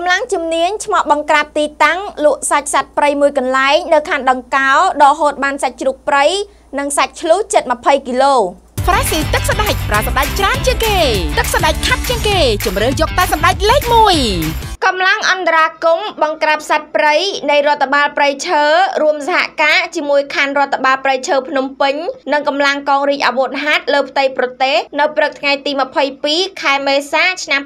កម្លាំងជំនាញឆ្មក់បង្ក្រាបទីតាំងលក់សាច់សត្វព្រៃមួយកន្លែងនៅខណ្ឌដង្កោដកហូតបានសាច់ជ្រូកព្រៃនិងសាច់ឆ្លូសជិត20គីឡូ Freshie ទឹកសណ្តែកប្រើសណ្តែកច្រើនជាងគេទឹកសណ្តែកខាប់ជាងគេជំរឿយកតែសណ្តែកលេខ1 កម្លាំងអន្តរាគមបង្ក្រាបសត្វព្រៃនៃរដ្ឋបាលព្រៃឈើរួមសហការជាមួយខណ្ឌរដ្ឋបាលព្រៃឈើភ្នំពេញនិងកម្លាំងកងរាជអាវុធហត្ថលើផ្ទៃប្រទេសនៅព្រឹកថ្ងៃទី22ខែមេសាឆ្នាំ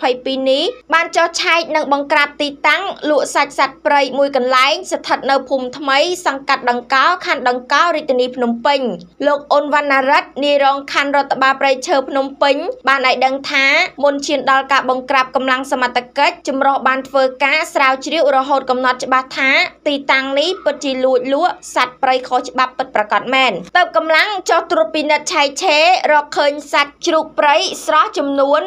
2022នេះបានចោះឆែកនិងបង្ក្រាបទីតាំងលក់សាច់សត្វព្រៃមួយកន្លែងស្ថិតនៅភូមិថ្មីសង្កាត់ដង្កោខណ្ឌដង្កោរាជធានីភ្នំពេញលោកអ៊ុនវណ្ណារិទ្ធនាយរងខណ្ឌរដ្ឋបាលព្រៃឈើភ្នំពេញបានឲ្យដឹងថាមុនឈានដល់ការបង្ក្រាបកម្លាំងសមត្ថកិច្ចចម្រុះបានធ្វើការស្រាវជ្រាវរហូតកំណត់ច្បាស់ថាទីតាំងនេះពិតជាលួចលក់សត្វព្រៃខុសច្បាប់ពិតប្រាកដមែនទៅកម្លាំងចោះត្រួតពិនិត្យឆៃឆេរកឃើញសត្វជ្រូកព្រៃស្រស់ចំនួន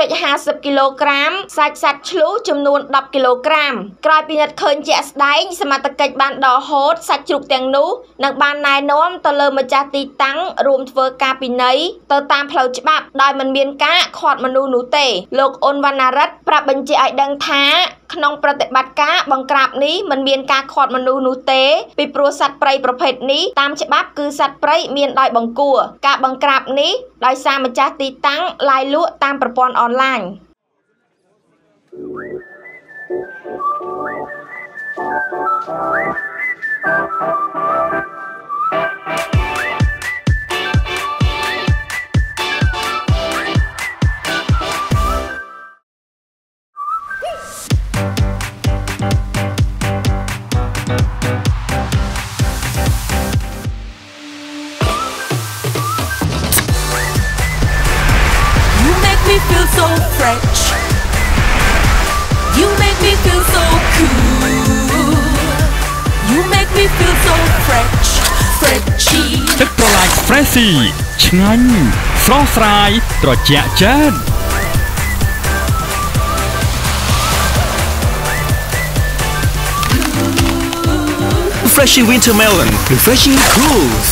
5.50គីឡូក្រាមសាច់សត្វឆ្លូសចំនួន10គីឡូក្រាមក្រោយពិនិត្យឃើញជាក់ស្ដែងសមត្ថកិច្ចបានដកហូតសាច់ជ្រូកទាំងនោះនិងបានណែនាំទៅលើម្ចាស់ទីតាំងរួមធ្វើការពិន័យទៅតាមផ្លូវច្បាប់ដោយមិនមានការខាត់មនុស្សនោះទេលោកអ៊ុនវណ្ណារិទ្ធប្រាប់បញ្ជាក់ឲ្យដឹងថាក្នុងប្រតិបត្តិការបង្ក្រាបនេះមិនមានការខាត់មនុស្សនោះទេពីព្រោះសត្វព្រៃប្រភេទនេះតាមច្បាប់គឺសត្វព្រៃមានដោយបង្គួរការបង្ក្រាបនេះដោយសារម្ចាស់ទីតាំងឡាយលក់តាមប្រព័ន្ធអនឡាញ feel so fresh. You make me feel so cool. You make me feel so fresh. Freshy ទឹកប្រឡាយ Freshy ឆ្ងាញ់ស្រស់ស្រាយត្រជាក់ចាន Refreshing winter melon, refreshing cools.